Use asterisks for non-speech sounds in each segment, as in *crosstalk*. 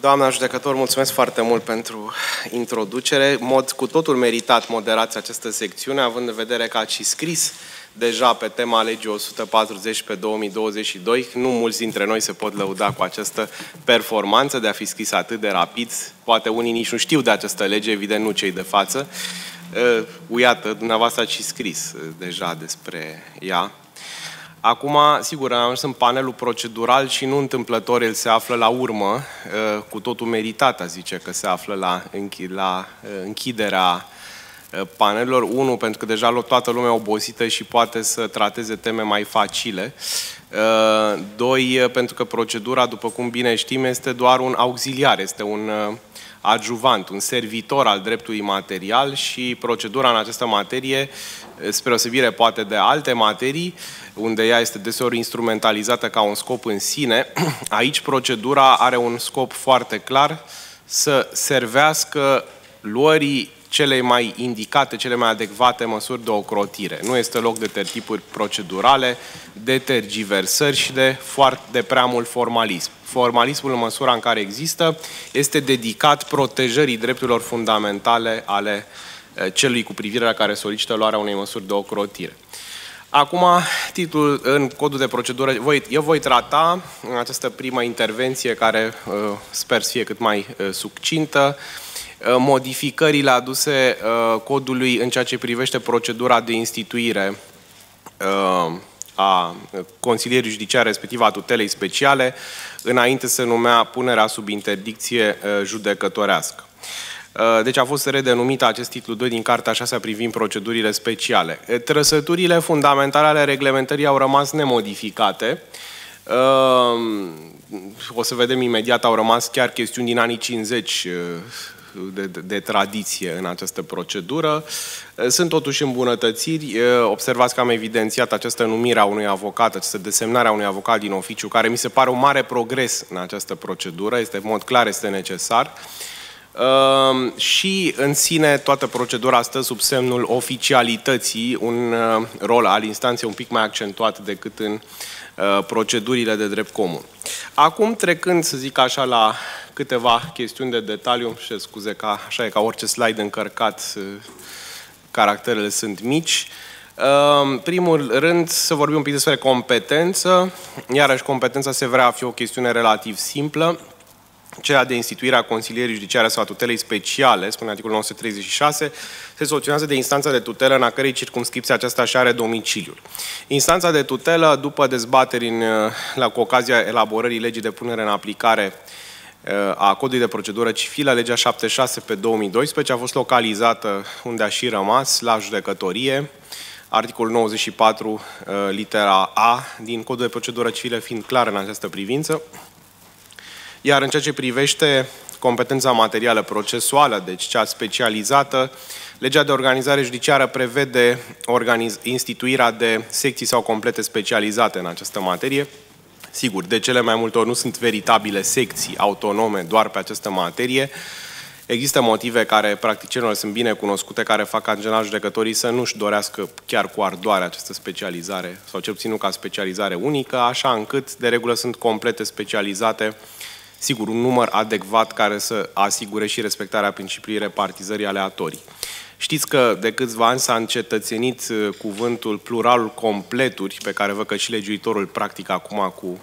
Doamna judecător, mulțumesc foarte mult pentru introducere. Mod cu totul meritat moderați această secțiune, având în vedere că ați și scris deja pe tema legii 140 pe 2022. Nu mulți dintre noi se pot lăuda cu această performanță de a fi scris atât de rapid. Poate unii nici nu știu de această lege, evident nu cei de față. Uh, iată, dumneavoastră ați și scris uh, deja despre ea. Acum, sigur, am ajuns în panelul procedural și nu întâmplător el se află la urmă, uh, cu totul meritat, a zice că se află la, la închiderea panelelor. Unu, pentru că deja toată lumea obosită și poate să trateze teme mai facile. Doi, pentru că procedura, după cum bine știm, este doar un auxiliar, este un adjuvant, un servitor al dreptului material și procedura în această materie, spre osebire poate de alte materii, unde ea este deseori instrumentalizată ca un scop în sine, *clears throat* aici procedura are un scop foarte clar, să servească luării cele mai indicate, cele mai adecvate măsuri de ocrotire. Nu este loc de tertipuri procedurale, de tergiversări și de, foarte, de prea mult formalism. Formalismul, în măsura în care există, este dedicat protejării drepturilor fundamentale ale eh, celui cu privire la care solicită luarea unei măsuri de ocrotire. Acum, titlul în codul de procedură, voi, eu voi trata în această primă intervenție, care uh, sper să fie cât mai uh, succintă, uh, modificările aduse codului în ceea ce privește procedura de instituire a Consilierii Judiciare, respectiv a tutelei speciale, înainte să numea punerea sub interdicție judecătorească. Uh, deci a fost redenumită acest titlu 2 din Cartea 6 privind procedurile speciale. Uh, trăsăturile fundamentale ale reglementării au rămas nemodificate. Uh, o să vedem imediat, au rămas chiar chestiuni din anii 50 de, de, de tradiție în această procedură. Sunt totuși îmbunătățiri. Observați că am evidențiat această numire a unui avocat, această desemnare a unui avocat din oficiu, care mi se pare un mare progres în această procedură. Este, în mod clar, este necesar. Ehm, și în sine toată procedura stă sub semnul oficialității, un uh, rol al instanței un pic mai accentuat decât în uh, procedurile de drept comun. Acum, trecând, să zic așa, la câteva chestiuni de detaliu, și scuze că așa e ca orice slide încărcat, uh, caracterele sunt mici. În ehm, primul rând, să vorbim un pic despre competență. Iarăși, competența se vrea a fi o chestiune relativ simplă ceea de instituirea consilierii judiciare sau a tutelei speciale, spune articolul 936, se soluționează de instanța de tutelă în a cărei circumscripție aceasta și are domiciliul. Instanța de tutelă, după dezbateri în, la, cu ocazia elaborării legii de punere în aplicare uh, a codului de procedură civilă, legea 76 pe 2012, a fost localizată unde a și rămas, la judecătorie, articolul 94, uh, litera A, din codul de procedură civilă fiind clar în această privință. Iar în ceea ce privește competența materială procesuală, deci cea specializată, legea de organizare judiciară prevede organiz- instituirea de secții sau complete specializate în această materie. Sigur, de cele mai multe ori nu sunt veritabile secții autonome doar pe această materie. Există motive care practicienilor sunt bine cunoscute, care fac în general judecătorii să nu-și dorească chiar cu ardoare această specializare, sau cel puțin nu ca specializare unică, așa încât de regulă sunt complete specializate sigur, un număr adecvat care să asigure și respectarea principiului repartizării aleatorii. Știți că de câțiva ani s-a încetățenit uh, cuvântul pluralul completuri, pe care văd că și legiuitorul practică acum cu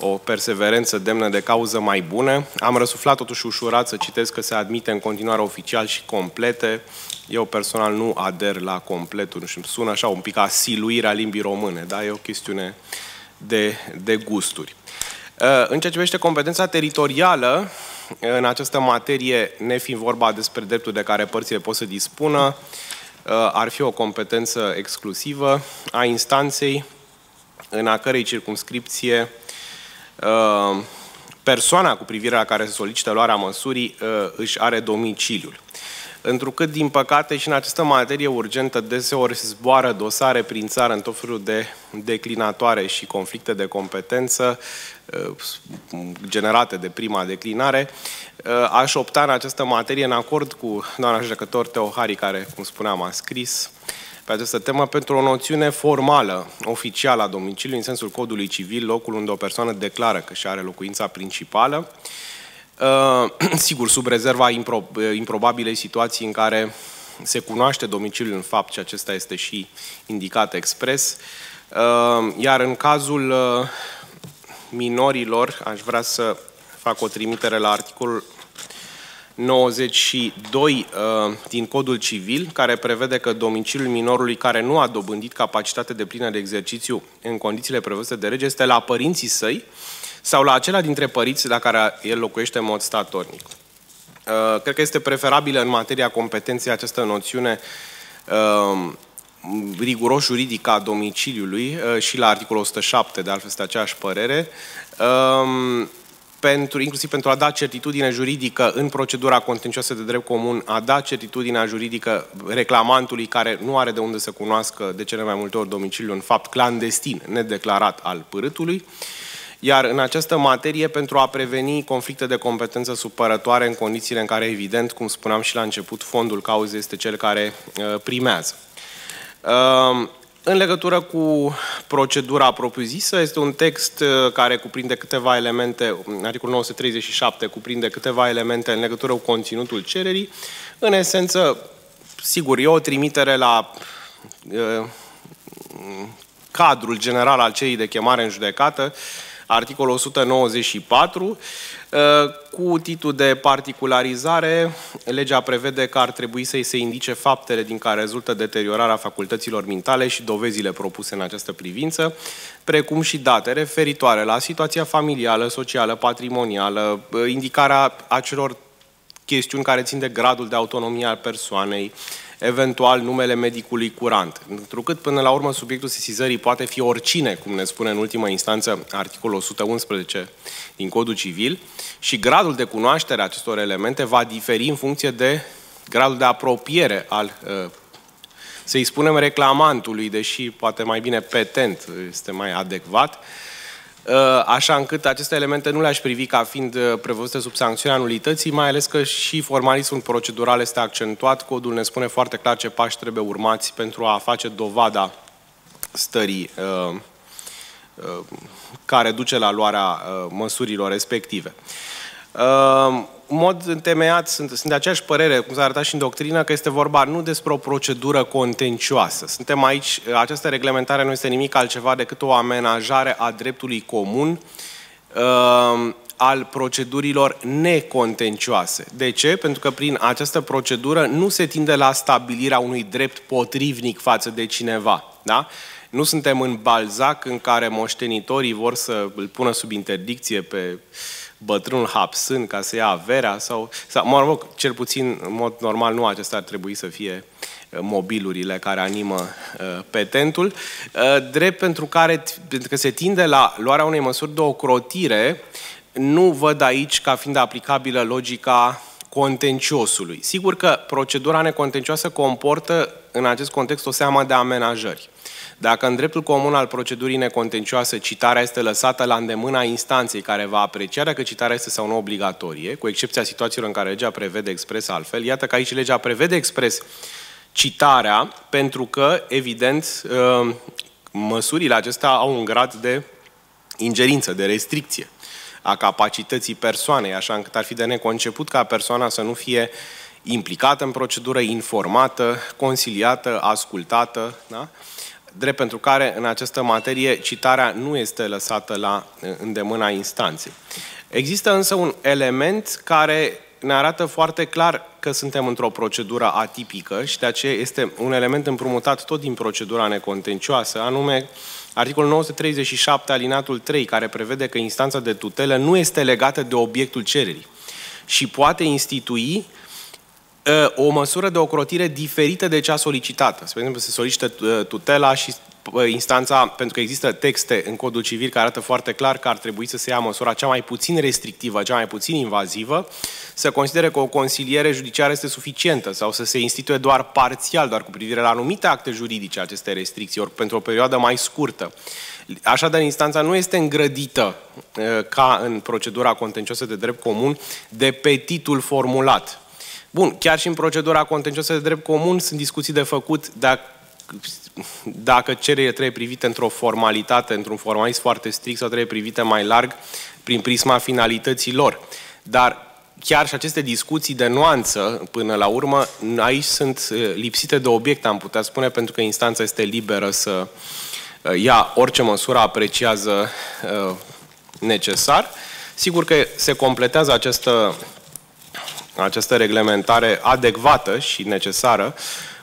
o perseverență demnă de cauză mai bună. Am răsuflat totuși ușurat să citesc că se admite în continuare oficial și complete. Eu personal nu ader la completuri și sună așa un pic ca siluirea limbii române, dar e o chestiune de, de gusturi. Uh, în ceea ce privește competența teritorială, în această materie, nefiind vorba despre dreptul de care părțile pot să dispună, uh, ar fi o competență exclusivă a instanței în a cărei circumscripție uh, persoana cu privire la care se solicită luarea măsurii își are domiciliul. Întrucât, din păcate, și în această materie urgentă deseori se zboară dosare prin țară în tot felul de declinatoare și conflicte de competență uh, generate de prima declinare, uh, aș opta în această materie în acord cu doamna judecător Teohari, care, cum spuneam, a scris pe această temă pentru o noțiune formală, oficială a domiciliului, în sensul codului civil, locul unde o persoană declară că și are locuința principală, *clears throat* Sigur, sub rezerva impro improbabilei situații în care se cunoaște domiciliul în fapt și acesta este și indicat expres. Iar în cazul minorilor, aș vrea să fac o trimitere la articolul 92 uh, din Codul Civil, care prevede că domiciliul minorului care nu a dobândit capacitate de plină de exercițiu în condițiile prevăzute de lege este la părinții săi sau la acela dintre părinți la care el locuiește în mod statornic. Uh, cred că este preferabilă în materia competenței această noțiune uh, riguros juridică a domiciliului și la articolul 107, de altfel este aceeași părere, pentru, inclusiv pentru a da certitudine juridică în procedura contencioasă de drept comun, a da certitudinea juridică reclamantului care nu are de unde să cunoască de cele mai multe ori domiciliul în fapt clandestin, nedeclarat al părâtului, iar în această materie, pentru a preveni conflicte de competență supărătoare în condițiile în care, evident, cum spuneam și la început, fondul cauzei este cel care uh, primează. Uh, în legătură cu procedura propriu-zisă, este un text uh, care cuprinde câteva elemente, articolul 937 cuprinde câteva elemente în legătură cu conținutul cererii. În esență, sigur, e o trimitere la uh, cadrul general al cerii de chemare în judecată, articolul 194, uh, cu titlul de particularizare, legea prevede că ar trebui să-i se indice faptele din care rezultă deteriorarea facultăților mentale și dovezile propuse în această privință, precum și date referitoare la situația familială, socială, patrimonială, uh, indicarea acelor chestiuni care țin de gradul de autonomie al persoanei, eventual numele medicului curant. Întrucât, până la urmă, subiectul sesizării poate fi oricine, cum ne spune în ultima instanță articolul 111 din Codul Civil, și gradul de cunoaștere a acestor elemente va diferi în funcție de gradul de apropiere al, uh, să-i spunem, reclamantului, deși poate mai bine petent este mai adecvat, Uh, așa încât aceste elemente nu le-aș privi ca fiind uh, prevăzute sub sancțiunea nulității, mai ales că și formalismul procedural este accentuat. Codul ne spune foarte clar ce pași trebuie urmați pentru a face dovada stării uh, care duce la luarea măsurilor respective mod întemeiat, sunt, sunt de aceeași părere, cum s-a arătat și în doctrină, că este vorba nu despre o procedură contencioasă. Suntem aici, această reglementare nu este nimic altceva decât o amenajare a dreptului comun uh, al procedurilor necontencioase. De ce? Pentru că prin această procedură nu se tinde la stabilirea unui drept potrivnic față de cineva. Da? Nu suntem în Balzac în care moștenitorii vor să îl pună sub interdicție pe uh, bătrânul hapsân ca să ia averea sau, sau mă rog, cel puțin în mod normal nu acesta ar trebui să fie uh, mobilurile care animă uh, petentul, uh, drept pentru care, pentru că se tinde la luarea unei măsuri de ocrotire, nu văd aici ca fiind aplicabilă logica contenciosului. Sigur că procedura necontencioasă comportă în acest context o seamă de amenajări. Dacă în dreptul comun al procedurii necontencioase citarea este lăsată la îndemâna instanței care va aprecia dacă citarea este sau nu obligatorie, cu excepția situațiilor în care legea prevede expres altfel, iată că aici legea prevede expres citarea, pentru că, evident, uh, măsurile acestea au un grad de ingerință, de restricție a capacității persoanei, așa încât ar fi de neconceput ca persoana să nu fie implicată în procedură, informată, consiliată, ascultată, da? Drept pentru care în această materie citarea nu este lăsată la îndemâna instanței. Există însă un element care ne arată foarte clar că suntem într-o procedură atipică și de aceea este un element împrumutat tot din procedura necontencioasă, anume articolul 937 alinatul 3, care prevede că instanța de tutelă nu este legată de obiectul cererii și poate institui Ă, o măsură de ocrotire diferită de cea solicitată. Spre exemplu, se solicită ă, tutela și ă, instanța, pentru că există texte în codul civil care arată foarte clar că ar trebui să se ia măsura cea mai puțin restrictivă, cea mai puțin invazivă, să considere că o consiliere judiciară este suficientă sau să se instituie doar parțial, doar cu privire la anumite acte juridice aceste restricții, ori pentru o perioadă mai scurtă. Așadar, instanța nu este îngrădită ca în procedura contencioasă de drept comun de petitul formulat Bun, chiar și în procedura contencioasă de drept comun sunt discuții de făcut dacă, dacă cererile trebuie privite într-o formalitate, într-un formalism foarte strict sau trebuie privite mai larg prin prisma finalității lor. Dar chiar și aceste discuții de nuanță, până la urmă, aici sunt lipsite de obiect, am putea spune, pentru că instanța este liberă să ia orice măsură apreciază necesar. Sigur că se completează această, această reglementare adecvată și necesară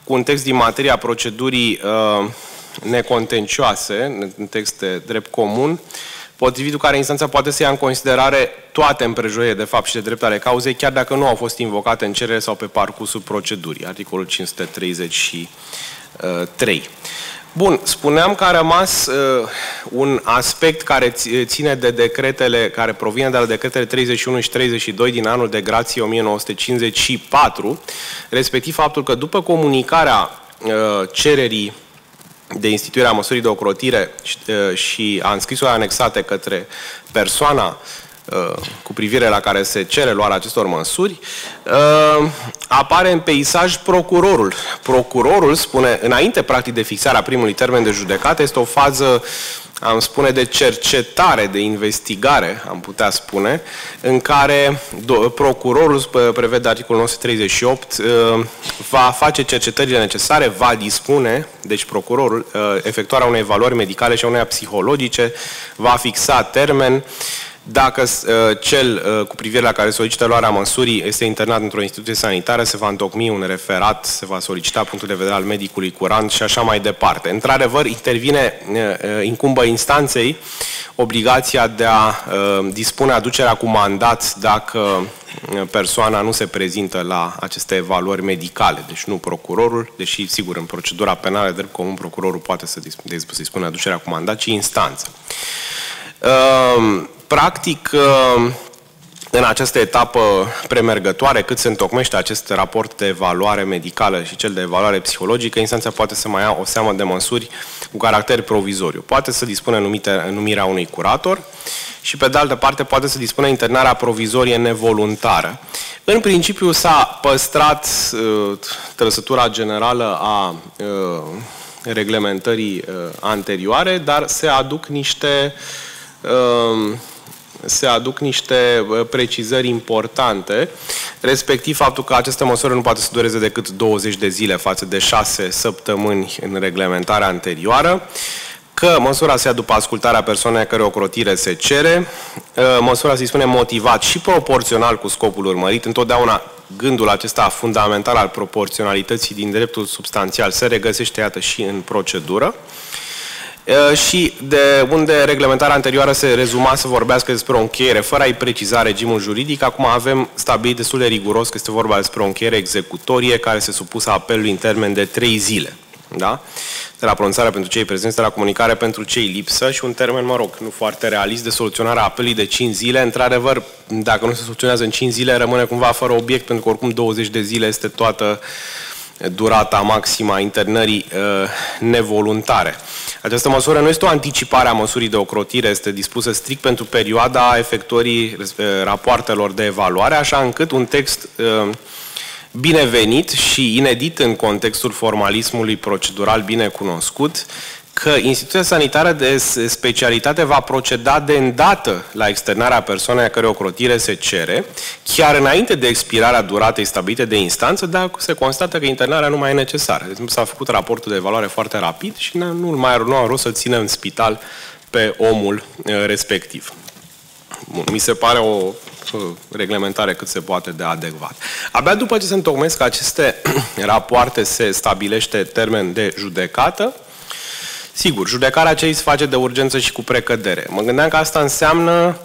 cu un text din materia procedurii uh, necontencioase, în text de drept comun, potrivit care instanța poate să ia în considerare toate împrejurările de fapt și de drept ale cauzei, chiar dacă nu au fost invocate în cerere sau pe parcursul procedurii, articolul 533. Bun, spuneam că a rămas uh, un aspect care ține de decretele, care provine de la decretele 31 și 32 din anul de grație 1954, respectiv faptul că după comunicarea uh, cererii de instituirea măsurii de ocrotire și, uh, și a înscrisului anexate către persoana uh, cu privire la care se cere luarea acestor măsuri, uh, apare în peisaj procurorul. Procurorul spune, înainte practic de fixarea primului termen de judecată, este o fază am spune, de cercetare, de investigare, am putea spune, în care procurorul, prevede articolul 938, uh, va face cercetările necesare, va dispune, deci procurorul, uh, efectuarea unei evaluări medicale și a unei psihologice, va fixa termen, dacă uh, cel uh, cu privire la care solicită luarea măsurii este internat într-o instituție sanitară, se va întocmi un referat, se va solicita punctul de vedere al medicului curant și așa mai departe. Într-adevăr, intervine, uh, incumbă instanței obligația de a dispune aducerea cu mandat dacă persoana nu se prezintă la aceste evaluări medicale, deci nu procurorul, deși, sigur, în procedura penală, drept comun, procurorul poate să dispune aducerea cu mandat, ci instanță. Practic, uh, în această etapă premergătoare, cât se întocmește acest raport de evaluare medicală și cel de evaluare psihologică, instanța poate să mai ia o seamă de măsuri cu caracter provizoriu. Poate să dispune numite, numirea unui curator și, pe de altă parte, poate să dispune internarea provizorie nevoluntară. În principiu s-a păstrat uh, trăsătura generală a uh, reglementării uh, anterioare, dar se aduc niște uh, se aduc niște precizări importante, respectiv faptul că această măsură nu poate să dureze decât 20 de zile față de 6 săptămâni în reglementarea anterioară, că măsura se ia după ascultarea persoanei care o crotire se cere, ă, măsura se spune motivat și proporțional cu scopul urmărit, întotdeauna gândul acesta fundamental al proporționalității din dreptul substanțial se regăsește, iată, și în procedură și de unde reglementarea anterioară se rezuma să vorbească despre o încheiere, fără a-i preciza regimul juridic, acum avem stabilit destul de riguros că este vorba despre o încheiere executorie care se supusă apelului în termen de 3 zile. Da? De la pronunțarea pentru cei prezenți, de la comunicare pentru cei lipsă și un termen, mă rog, nu foarte realist de soluționarea apelului de 5 zile. Într-adevăr, dacă nu se soluționează în 5 zile, rămâne cumva fără obiect, pentru că oricum 20 de zile este toată durata maximă a internării uh, nevoluntare. Această măsură nu este o anticipare a măsurii de ocrotire, este dispusă strict pentru perioada efectuării uh, rapoartelor de evaluare, așa încât un text uh, binevenit și inedit în contextul formalismului procedural bine cunoscut, că instituția sanitară de specialitate va proceda de îndată la externarea persoanei a cărei ocrotire se cere, chiar înainte de expirarea duratei stabilite de instanță, dacă se constată că internarea nu mai e necesară. Deci s-a făcut raportul de evaluare foarte rapid și nu mai nu au rost să țină în spital pe omul uh, respectiv. Bun, mi se pare o reglementare cât se poate de adecvat. Abia după ce se întocmesc aceste *clears throat* rapoarte se stabilește termen de judecată, Sigur, judecarea ce se face de urgență și cu precădere. Mă gândeam că asta înseamnă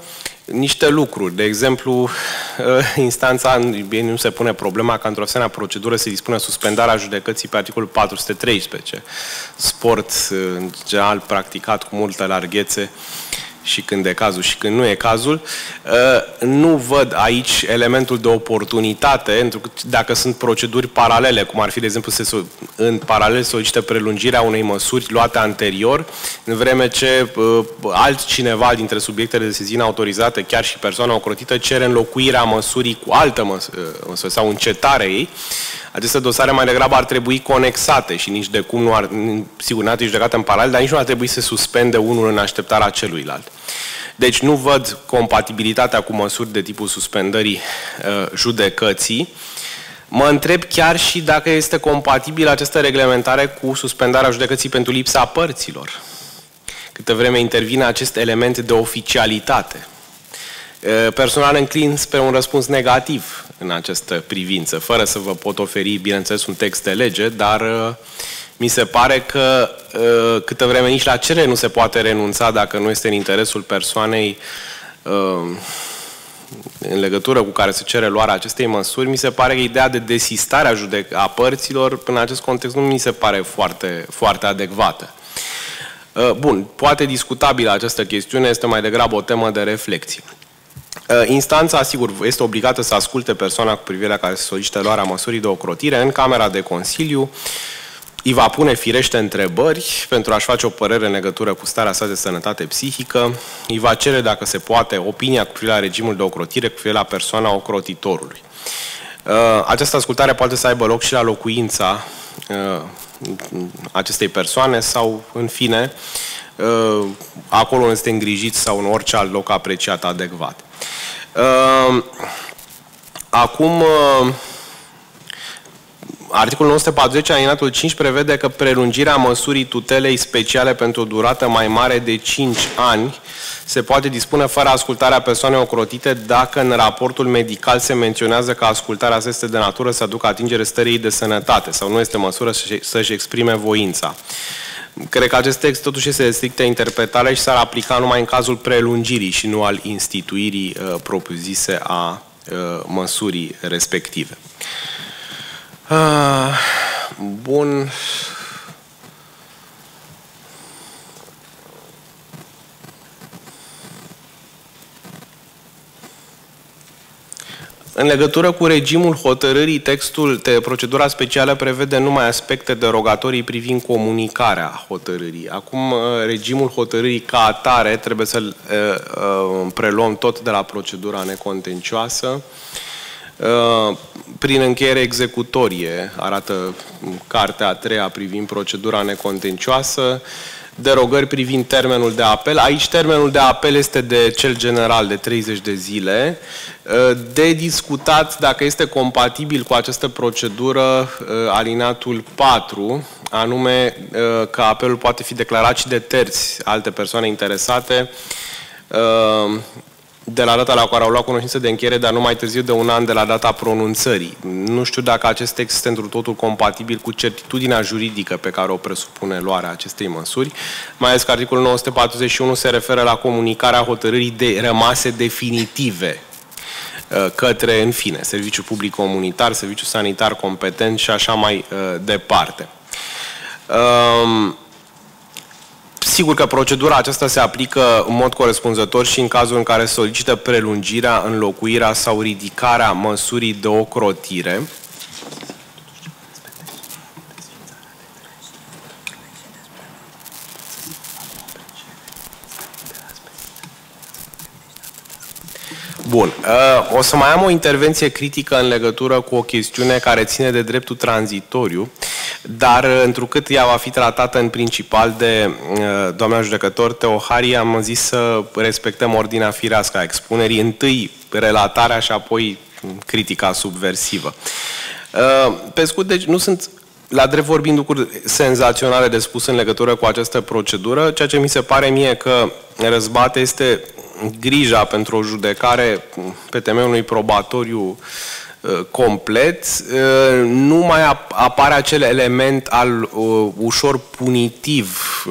niște lucruri. De exemplu, instanța, nu se pune problema ca într-o asemenea procedură se dispune suspendarea judecății pe articolul 413. Sport, în general, practicat cu multă larghețe și când e cazul și când nu e cazul, uh, nu văd aici elementul de oportunitate, pentru că dacă sunt proceduri paralele, cum ar fi, de exemplu, se, în paralel solicită prelungirea unei măsuri luate anterior, în vreme ce uh, altcineva dintre subiectele de sezin autorizate, chiar și persoana ocrotită, cere înlocuirea măsurii cu altă măsură sau încetarea ei, aceste dosare mai degrabă ar trebui conexate și nici de cum nu ar, sigur, nu ar trebui judecate în paralel, dar nici nu ar trebui să suspende unul în așteptarea celuilalt. Deci nu văd compatibilitatea cu măsuri de tipul suspendării judecății. Mă întreb chiar și dacă este compatibilă această reglementare cu suspendarea judecății pentru lipsa părților. Câte vreme intervine acest element de oficialitate. Personal înclin spre un răspuns negativ în această privință, fără să vă pot oferi, bineînțeles, un text de lege, dar mi se pare că câtă vreme nici la cele nu se poate renunța dacă nu este în interesul persoanei în legătură cu care se cere luarea acestei măsuri, mi se pare că ideea de desistare a, judec- a părților în acest context nu mi se pare foarte, foarte adecvată. Uh, bun, poate discutabilă această chestiune, este mai degrabă o temă de reflexie. Uh, instanța, sigur, este obligată să asculte persoana cu privire la care se solicită luarea măsurii de ocrotire în Camera de Consiliu, îi va pune firește întrebări pentru a-și face o părere în legătură cu starea sa de sănătate psihică, îi va cere, dacă se poate, opinia cu privire la regimul de ocrotire, cu privire la persoana ocrotitorului. Uh, această ascultare poate să aibă loc și la locuința uh, acestei persoane sau, în fine, uh, acolo unde este îngrijit sau în orice alt loc apreciat adecvat. Acum, Articolul 940, alinatul 5, prevede că prelungirea măsurii tutelei speciale pentru o durată mai mare de 5 ani se poate dispune fără ascultarea persoanei ocrotite dacă în raportul medical se menționează că ascultarea sa este de natură să aducă atingere stării de sănătate sau nu este măsură să-și exprime voința. Cred că acest text totuși este de strictă interpretare și s-ar aplica numai în cazul prelungirii și nu al instituirii uh, propriu-zise a uh, măsurii respective. Ah, bun. În legătură cu regimul hotărârii, textul de procedura specială prevede numai aspecte derogatorii privind comunicarea hotărârii. Acum, uh, regimul hotărârii ca atare trebuie să-l uh, uh, preluăm tot de la procedura necontencioasă. Uh, prin încheiere executorie, arată cartea a treia privind procedura necontencioasă, derogări privind termenul de apel. Aici termenul de apel este de cel general de 30 de zile. Uh, de discutat dacă este compatibil cu această procedură uh, alinatul 4, anume că apelul poate fi declarat și de terți, alte persoane interesate, de la data la care au luat cunoștință de încheiere, dar nu mai târziu de un an de la data pronunțării. Nu știu dacă acest text este într totul compatibil cu certitudinea juridică pe care o presupune luarea acestei măsuri, mai ales că articolul 941 se referă la comunicarea hotărârii de rămase definitive uh, către, în fine, serviciul public comunitar, serviciul sanitar competent și așa mai uh, departe. Um, Sigur că procedura aceasta se aplică în mod corespunzător și în cazul în care solicită prelungirea, înlocuirea sau ridicarea măsurii de ocrotire. Bun. Uh, o să mai am o intervenție critică în legătură cu o chestiune care ține de dreptul tranzitoriu dar uh, întrucât ea va fi tratată în principal de uh, doamna judecător Teohari, am zis să respectăm ordinea firească a expunerii, întâi relatarea și apoi critica subversivă. Uh, pe scurt, deci nu sunt la drept vorbind lucruri senzaționale de spus în legătură cu această procedură, ceea ce mi se pare mie că răzbate este grija pentru o judecare pe temeiul unui probatoriu uh, Uh, complet, uh, nu mai apare acel element al uh, ușor punitiv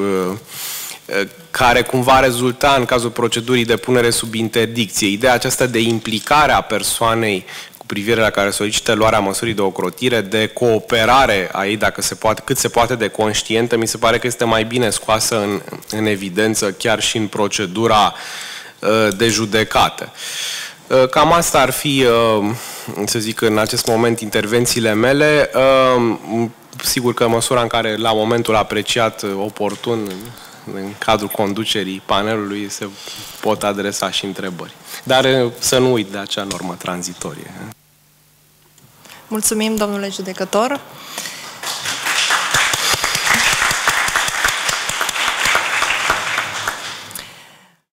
care cumva rezulta în cazul procedurii de punere sub interdicție. Ideea aceasta de implicare a persoanei cu privire la care solicită luarea măsurii de ocrotire, de cooperare a ei, dacă se poate, cât se poate de conștientă, mi se pare că este mai bine scoasă în, în evidență chiar și în procedura de judecată. Uh, cam asta ar fi, uh, să zic, în acest moment intervențiile mele. Uh, sigur că măsura în care la momentul apreciat oportun în cadrul conducerii panelului se pot adresa și întrebări. Dar să nu uit de acea normă tranzitorie. Mulțumim, domnule judecător.